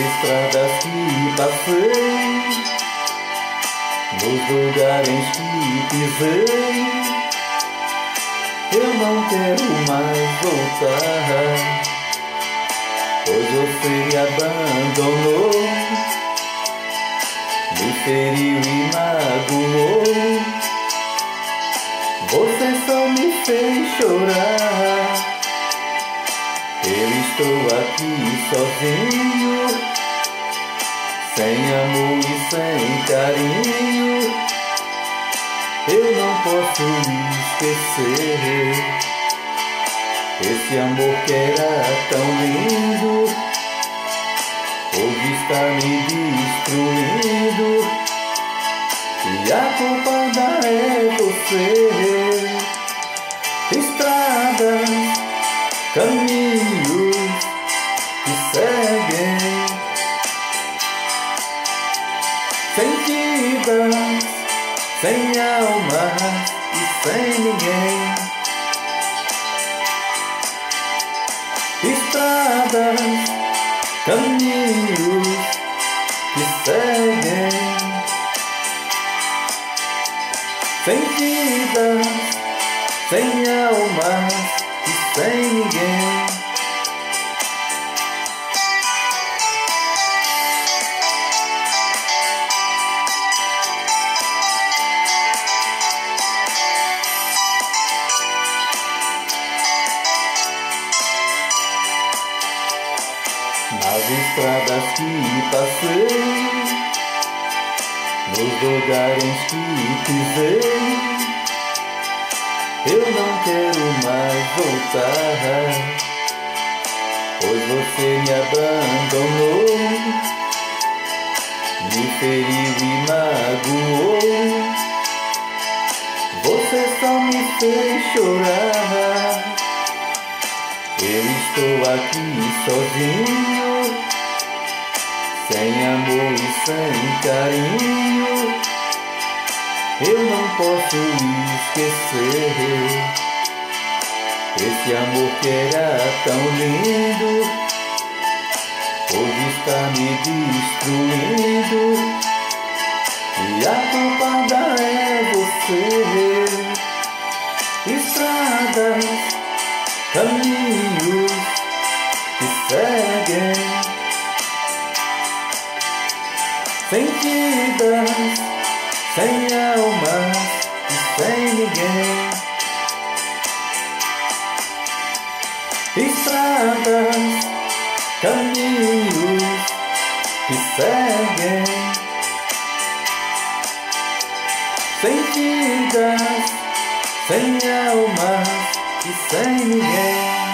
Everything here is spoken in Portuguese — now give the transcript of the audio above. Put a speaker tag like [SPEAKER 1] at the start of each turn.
[SPEAKER 1] Estradas que passei, nos lugares que pisei, eu não quero mais voltar, pois você me abandonou, me feriu e magoou, você só me fez chorar. Estou aqui sozinho, sem amor e sem carinho. Eu não posso esquecer esse amor que era tão lindo. Hoje está me destruindo e a culpada é você. Estradas caminhos sem sem alma e sem ninguém. Estradas, caminhos que seguem sem vidas, sem alma sem ninguém. Nas estradas que passei, nos lugares que pisei. Eu não quero mais voltar, pois você me abandonou, me feriu e magoou. Você só me fez chorar. Eu estou aqui sozinho, sem amor e sem carinho. Eu não posso esquecer esse amor que era tão lindo. Hoje está me destruindo e a culpada é você. Estradas, caminhos que seguem sentidas sem alma e sem ninguém. Estradas, caminhos que seguem, sem vidas, sem alma e sem ninguém.